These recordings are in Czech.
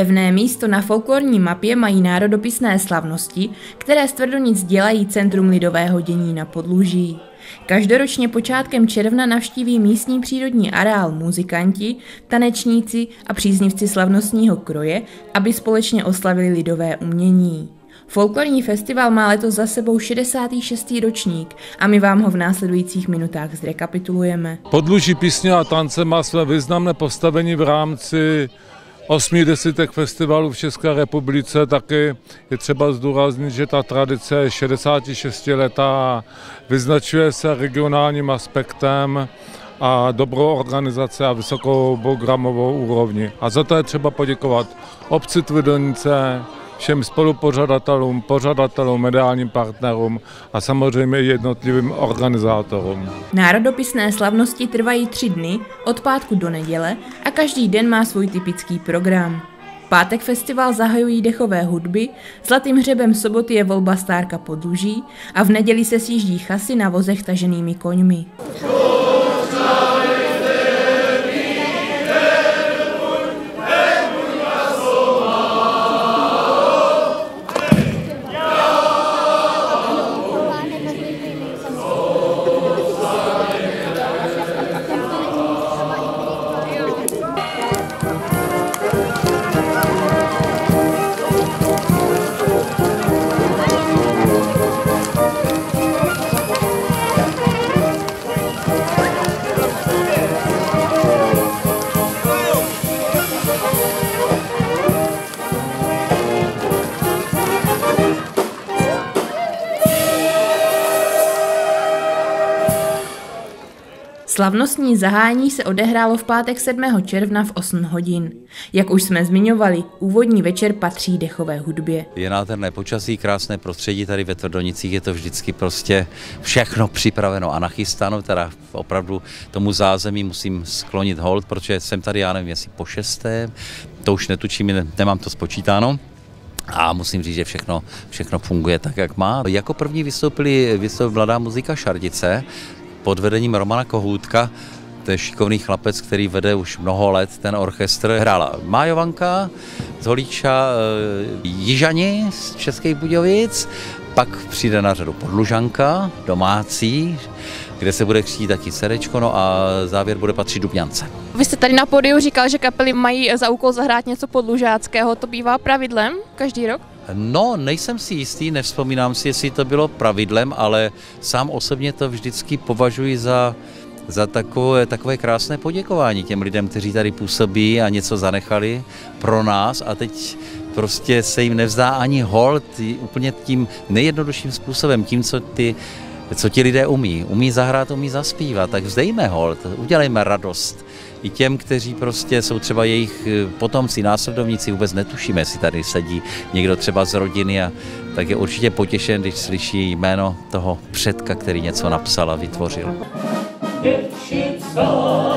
Pevné místo na folklorní mapě mají národopisné slavnosti, které z Tvrdonic dělají Centrum lidového dění na Podluží. Každoročně počátkem června navštíví místní přírodní areál muzikanti, tanečníci a příznivci slavnostního kroje, aby společně oslavili lidové umění. Folklorní festival má letos za sebou 66. ročník a my vám ho v následujících minutách zrekapitulujeme. Podluží písně a tance má své významné postavení v rámci osmi desítek festivalů v České republice taky je třeba zdůraznit, že ta tradice je 66 letá vyznačuje se regionálním aspektem a dobrou organizaci a vysokou programovou úrovni. A za to je třeba poděkovat obci Tvidonice, všem spolupořadatelům, pořadatelům, mediálním partnerům a samozřejmě jednotlivým organizátorům. Národopisné slavnosti trvají tři dny, od pátku do neděle a každý den má svůj typický program. Pátek festival zahajují dechové hudby, zlatým hřebem soboty je volba stárka podluží a v neděli se sjíždí chasy na vozech taženými koňmi. Slavnostní zahájení se odehrálo v pátek 7. června v 8 hodin. Jak už jsme zmiňovali, úvodní večer patří dechové hudbě. Je nádherné počasí, krásné prostředí tady ve Tvrdonicích, je to vždycky prostě všechno připraveno a nachystáno, teda opravdu tomu zázemí musím sklonit hold, protože jsem tady, já nevím, jestli po šesté, to už netučím, nemám to spočítáno. A musím říct, že všechno, všechno funguje tak, jak má. Jako první vystoupili, vystoupila mladá muzika Šardice, pod vedením Romana Kohůtka, to je šikovný chlapec, který vede už mnoho let ten orchestr. Hrála Májovanka z Holíča, eh, Jižani z Českých Budějovic, pak přijde na řadu Podlužanka, domácí, kde se bude křtít taky Serečko, no a závěr bude patřit Dubňance. Vy jste tady na pódiu říkal, že kapely mají za úkol zahrát něco podlužáckého, to bývá pravidlem každý rok? No, nejsem si jistý, nevzpomínám si, jestli to bylo pravidlem, ale sám osobně to vždycky považuji za za takové, takové krásné poděkování těm lidem, kteří tady působí a něco zanechali pro nás a teď prostě se jim nevzdá ani hold úplně tím nejjednodušším způsobem, tím, co ty co ti lidé umí. Umí zahrát, umí zaspívat, tak vzdejme hold, udělejme radost i těm, kteří prostě jsou třeba jejich eh, potomci, následovníci, vůbec netušíme, jestli tady sedí někdo třeba z rodiny a tak je určitě potěšen, když slyší jméno toho předka, který něco napsal a vytvořil. Děvčica,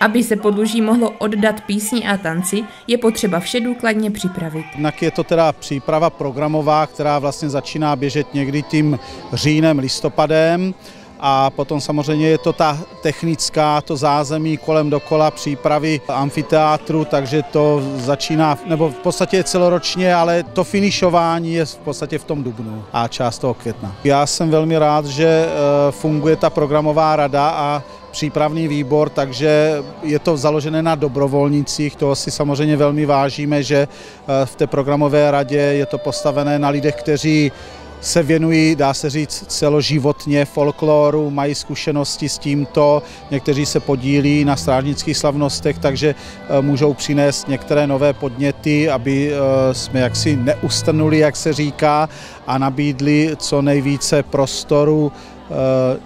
Aby se podluží mohlo oddat písni a tanci, je potřeba vše důkladně připravit. Jednak je to teda příprava programová, která vlastně začíná běžet někdy tím říjnem, listopadem a potom samozřejmě je to ta technická, to zázemí kolem dokola přípravy amfiteátru, takže to začíná, nebo v podstatě je celoročně, ale to finišování je v podstatě v tom dubnu a část toho května. Já jsem velmi rád, že eh, funguje ta programová rada a přípravný výbor, takže je to založené na dobrovolnicích, toho si samozřejmě velmi vážíme, že eh, v té programové radě je to postavené na lidech, kteří se věnují, dá se říct, celoživotně folkloru, mají zkušenosti s tímto, někteří se podílí na strážnických slavnostech, takže eh, můžou přinést některé nové podněty, aby eh, jsme jaksi neustrnuli, jak se říká, a nabídli co nejvíce prostoru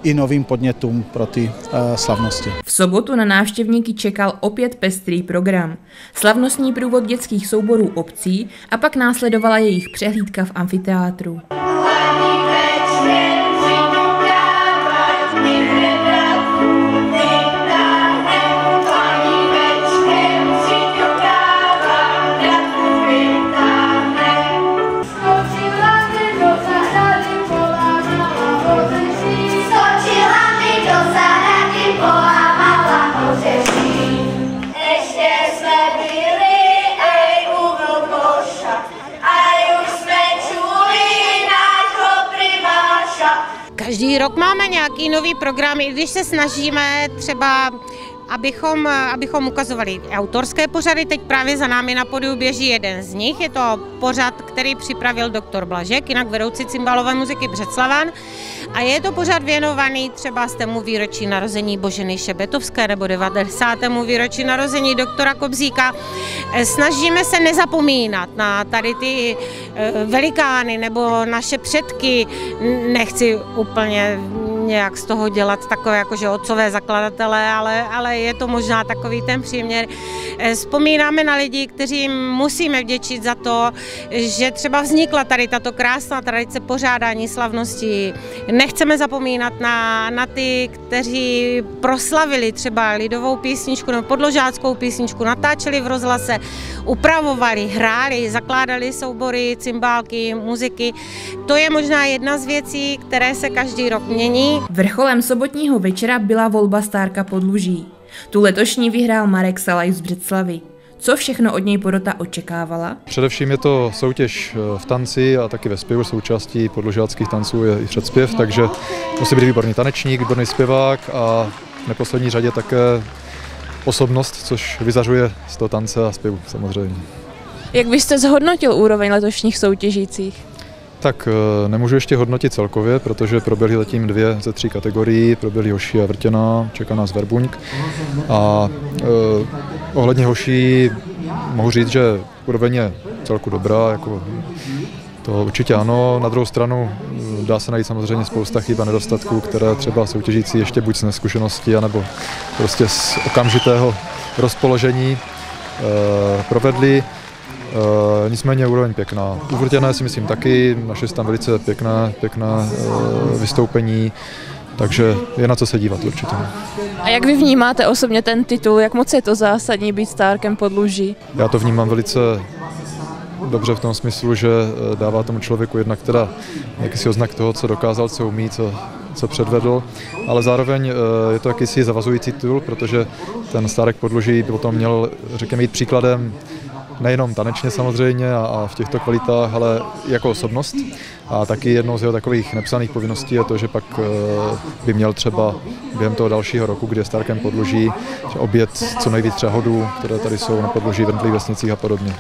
i novým podnětům pro ty slavnosti. V sobotu na návštěvníky čekal opět pestrý program. Slavnostní průvod dětských souborů obcí a pak následovala jejich přehlídka v amfiteátru. Každý rok máme nějaký nový program, i když se snažíme třeba abychom, abychom ukazovali autorské pořady. Teď právě za námi na podiu běží jeden z nich. Je to pořad, který připravil doktor Blažek, jinak vedoucí cymbalové muziky Břeclavan. A je to pořad věnovaný třeba z tému výročí narození Boženy Šebetovské nebo 90. výročí narození doktora Kobzíka. Snažíme se nezapomínat na tady ty eh, velikány nebo naše předky. Nechci úplně nějak z toho dělat takové jakože otcové zakladatele, ale, ale je to možná takový ten příměr. Eh, vzpomínáme na lidi, kteří musíme vděčit za to, že třeba vznikla tady tato krásná tradice pořádání slavností. Nechceme zapomínat na, na ty, kteří proslavili třeba lidovou písničku nebo podložáckou písničku, natáčeli v rozhlase, upravovali, hráli, zakládali soubory, cymbálky, muziky. To je možná jedna z věcí, které se každý rok mění. Vrcholem sobotního večera byla volba Stárka podluží. Tu letošní vyhrál Marek Salaj z Břeclavy. Co všechno od něj porota očekávala? Především je to soutěž eh, v tanci a taky ve zpěvu. Součástí podložáckých tanců je i předspěv, takže musí být výborný tanečník, výborný zpěvák a v neposlední řadě také osobnost, což vyzařuje z toho tance a zpěvu samozřejmě. Jak byste zhodnotil úroveň letošních soutěžících? Tak eh, nemůžu ještě hodnotit celkově, protože proběhly zatím dvě ze tří kategorií. Proběhly Hoší a Vrtěná, čeká nás Verbuňk. A eh, ohledně Hoší mohu říct, že úroveň je celku dobrá, jako to určitě ano. Na druhou stranu eh, dá se najít samozřejmě spousta chyb a nedostatků, které třeba soutěžící ještě buď z neskušenosti, anebo prostě z okamžitého rozpoložení e, provedli. E, nicméně úroveň pěkná. Uvrtěné si myslím taky, naše tam velice pěkná, pěkná e, vystoupení, takže je na co se dívat určitě. A jak vy vnímáte osobně ten titul? Jak moc je to zásadní být stárkem podluží? Já to vnímám velice dobře v tom smyslu, že eh, dává tomu člověku jednak teda jakýsi oznak toho, co dokázal, co umí, co, co předvedl, ale zároveň je to jakýsi zavazující titul, protože ten stárek podluží by potom měl, řekněme, jít příkladem nejenom tanečně samozřejmě a, a v těchto kvalitách, ale jako osobnost. A taky jednou z jeho takových nepsaných povinností je to, že pak eh, by měl třeba během toho dalšího roku, kdy je Starkem podloží, obět co nejvíc přehodů, které tady jsou na podloží v vesnicích a podobně.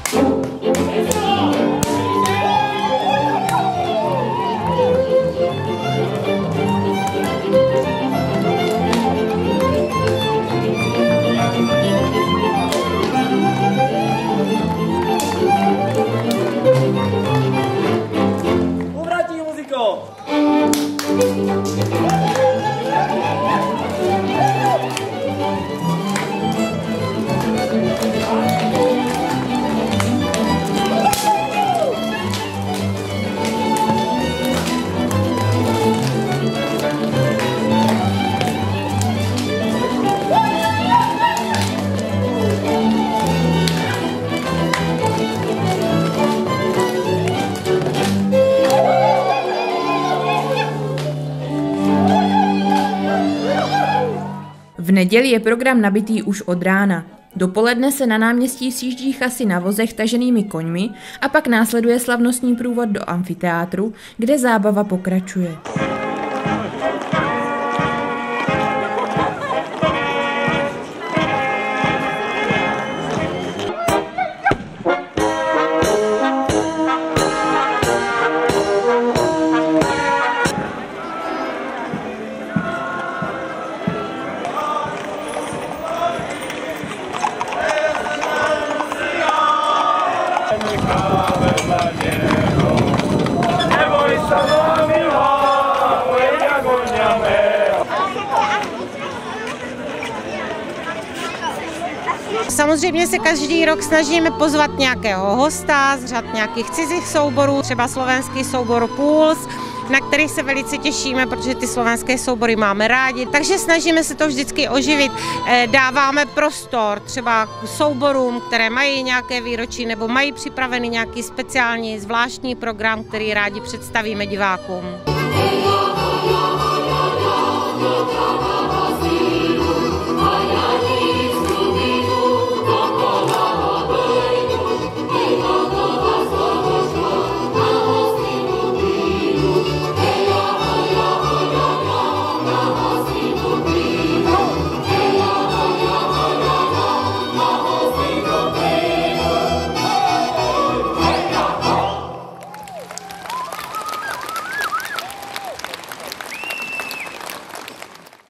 Neděli je program nabitý už od rána. Dopoledne se na náměstí sjíždí chasy na vozech taženými koňmi a pak následuje slavnostní průvod do amfiteátru, kde zábava pokračuje. Samozřejmě se každý rok snažíme pozvat nějakého hosta z řad nějakých cizích souborů, třeba slovenský soubor Puls, na který se velice těšíme, protože ty slovenské soubory máme rádi. Takže snažíme se to vždycky oživit. Eh, dáváme prostor třeba souborům, které mají nějaké výročí nebo mají připravený nějaký speciální zvláštní program, který rádi představíme divákům.